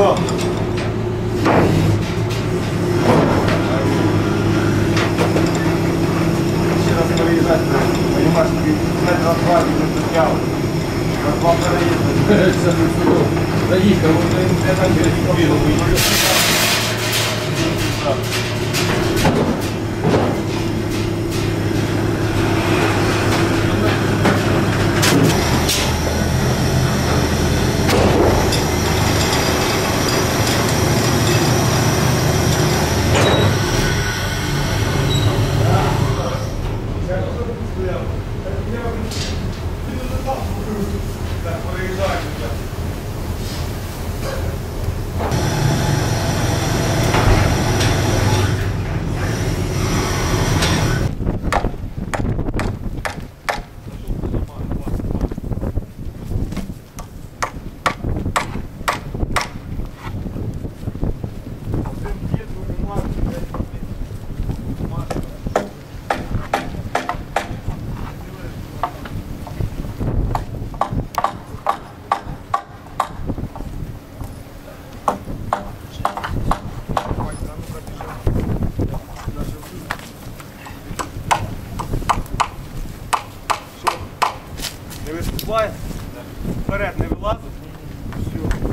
Все. Понимаешь, ты разбавить материал. Разбав проезд. Заехал, он на интернете. Eduardo. Не виступай. Вперед не вилазить. Все.